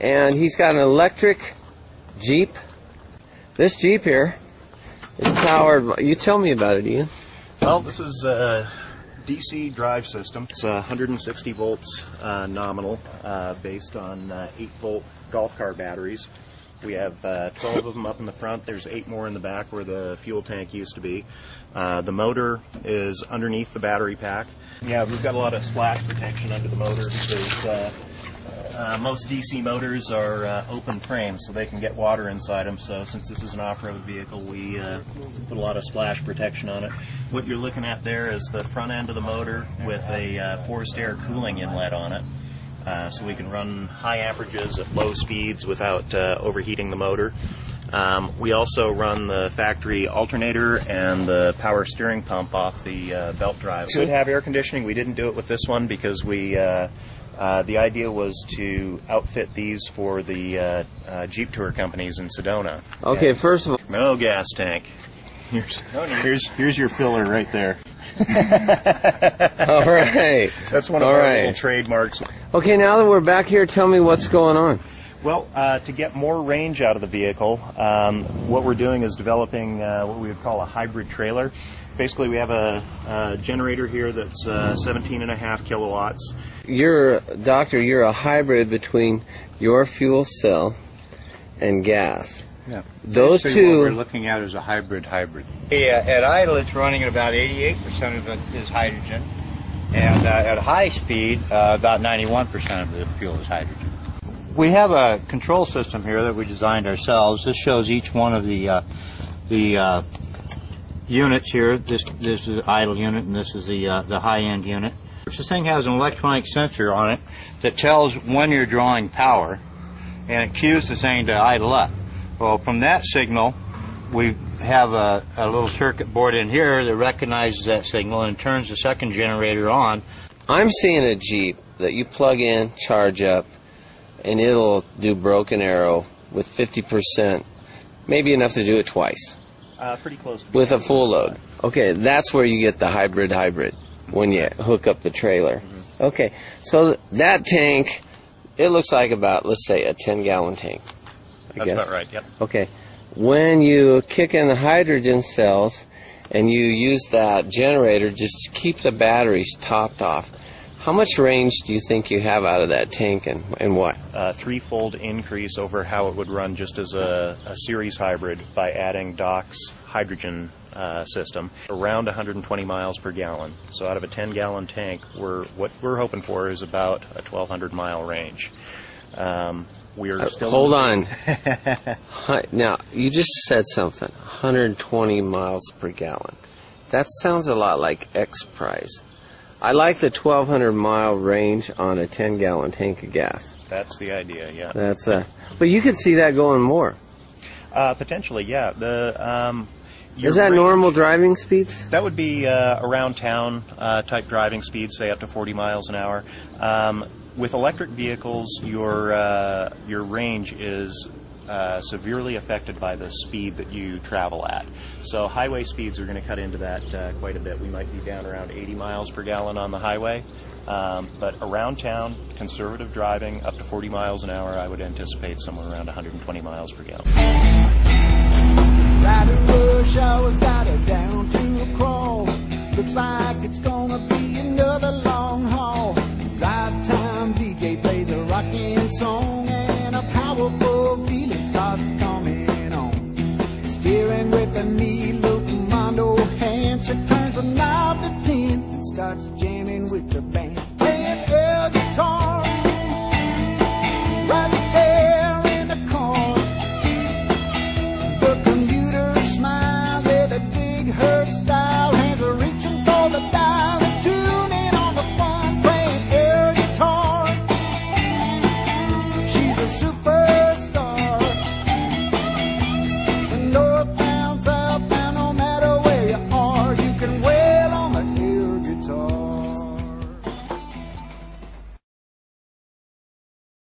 And he's got an electric Jeep. This Jeep here is powered. by, You tell me about it, Ian. Well, this is a DC drive system. It's uh, 160 volts uh, nominal, uh, based on uh, 8 volt golf car batteries. We have uh, 12 of them up in the front. There's eight more in the back where the fuel tank used to be. Uh, the motor is underneath the battery pack. Yeah, we've got a lot of splash protection under the motor because uh, uh, most DC motors are uh, open frame, so they can get water inside them. So since this is an off-road vehicle, we uh, put a lot of splash protection on it. What you're looking at there is the front end of the motor with a forced air cooling inlet on it. Uh, so we can run high averages at low speeds without uh, overheating the motor. Um, we also run the factory alternator and the power steering pump off the uh, belt drive. Could have air conditioning. We didn't do it with this one because we. Uh, uh, the idea was to outfit these for the uh, uh, Jeep tour companies in Sedona. Okay, first of all, No gas tank. Here's, here's, here's your filler right there. all right. That's one of All our right. little trademarks. Okay, now that we're back here, tell me what's going on. Well, uh, to get more range out of the vehicle, um, what we're doing is developing uh, what we would call a hybrid trailer. Basically, we have a, a generator here that's uh, 17 and a half kilowatts. You're, doctor, you're a hybrid between your fuel cell and gas. Yeah. Those Basically What we're looking at is a hybrid hybrid. Yeah, at idle, it's running at about 88% of it is hydrogen, and uh, at high speed, uh, about 91% of the fuel is hydrogen. We have a control system here that we designed ourselves. This shows each one of the uh, the uh, units here. This this is the idle unit, and this is the uh, the high end unit. This thing has an electronic sensor on it that tells when you're drawing power, and it cues the thing to idle up. Well, from that signal, we have a, a little circuit board in here that recognizes that signal and turns the second generator on. I'm seeing a Jeep that you plug in, charge up, and it'll do Broken Arrow with 50%, maybe enough to do it twice Uh, pretty close. To with a full load. Okay, that's where you get the hybrid hybrid when you hook up the trailer. Okay, so that tank, it looks like about, let's say, a 10 gallon tank. I That's guess. about right. Yep. Okay. When you kick in the hydrogen cells and you use that generator just to keep the batteries topped off, how much range do you think you have out of that tank and, and what? a threefold increase over how it would run just as a, a series hybrid by adding Doc's hydrogen uh, system, around 120 miles per gallon. So out of a 10 gallon tank, we're, what we're hoping for is about a 1,200 mile range. Um, we are still Uh, Hold on. Now, you just said something 120 miles per gallon. That sounds a lot like X Prize. I like the 1200 mile range on a 10 gallon tank of gas. That's the idea, yeah. That's uh, but you could see that going more. Uh, potentially, yeah. The um, Is that range- normal driving speeds? That would be uh, around town uh, type driving speed, say up to 40 miles an hour. Um, with electric vehicles, your uh, your range is uh, severely affected by the speed that you travel at. So highway speeds are going to cut into that uh, quite a bit. We might be down around 80 miles per gallon on the highway. Um, but around town, conservative driving up to 40 miles an hour, I would anticipate somewhere around 120 miles per gallon. Rocking song and a powerful feeling starts coming on. Steering with a needle commando hand, she turns a knob to ten and starts jamming with the band.